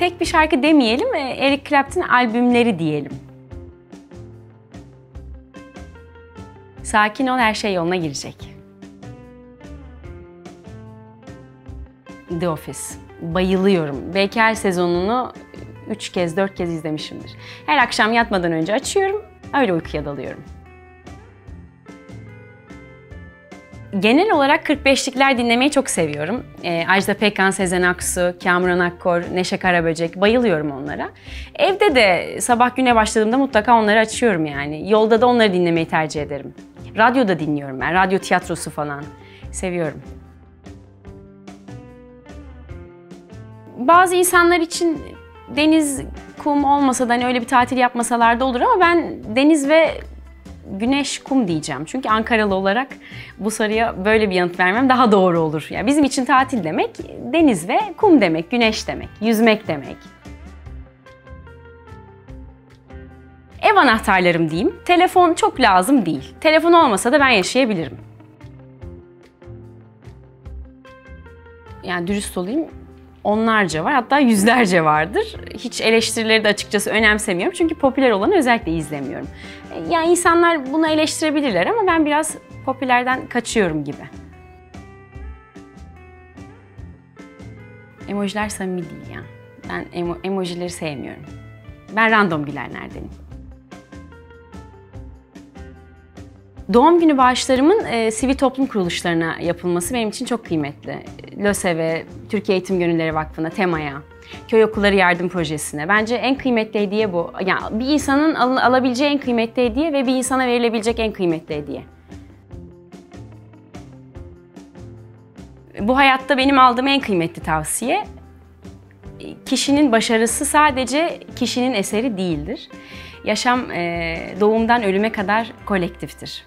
tek bir şarkı demeyelim, e, Eric Clapton albümleri diyelim. Sakin ol, her şey yoluna girecek. The Office. Bayılıyorum. Belki her sezonunu üç kez, dört kez izlemişimdir. Her akşam yatmadan önce açıyorum, öyle uykuya dalıyorum. Genel olarak 45'likler dinlemeyi çok seviyorum. E, Ajda Pekkan, Sezen Aksu, Kamuran Akkor, Neşe Karaböcek bayılıyorum onlara. Evde de sabah güne başladığımda mutlaka onları açıyorum yani. Yolda da onları dinlemeyi tercih ederim. Radyoda dinliyorum ben, radyo tiyatrosu falan. Seviyorum. Bazı insanlar için deniz, kum olmasa da hani öyle bir tatil yapmasalar da olur ama ben deniz ve güneş, kum diyeceğim. Çünkü Ankaralı olarak bu soruya böyle bir yanıt vermem daha doğru olur. Yani bizim için tatil demek deniz ve kum demek, güneş demek, yüzmek demek. Ev anahtarlarım diyeyim. Telefon çok lazım değil. Telefon olmasa da ben yaşayabilirim. Yani dürüst olayım, onlarca var hatta yüzlerce vardır. Hiç eleştirileri de açıkçası önemsemiyorum çünkü popüler olanı özellikle izlemiyorum. Yani insanlar bunu eleştirebilirler ama ben biraz popülerden kaçıyorum gibi. Emojiler samimi değil ya. Ben emo emojileri sevmiyorum. Ben random gülenlerdenim. Doğum günü bağışlarımın e, sivil toplum kuruluşlarına yapılması benim için çok kıymetli. LÖSEV'e, Türkiye Eğitim Gönülleri Vakfı'na, TEMA'ya, Köy Okulları Yardım Projesi'ne. Bence en kıymetli hediye bu. Yani bir insanın al alabileceği en kıymetli hediye ve bir insana verilebilecek en kıymetli hediye. Bu hayatta benim aldığım en kıymetli tavsiye kişinin başarısı sadece kişinin eseri değildir. Yaşam doğumdan ölüme kadar kolektiftir.